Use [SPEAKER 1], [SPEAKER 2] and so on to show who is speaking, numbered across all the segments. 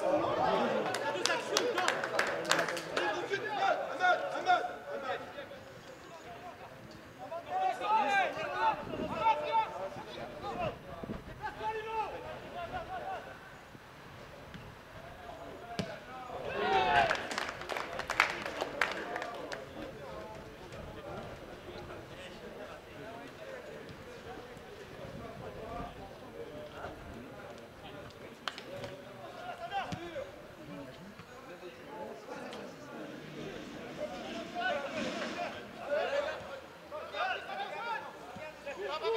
[SPEAKER 1] Oh,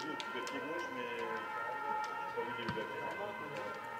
[SPEAKER 1] Pied gauche, mais j'ai pas vu la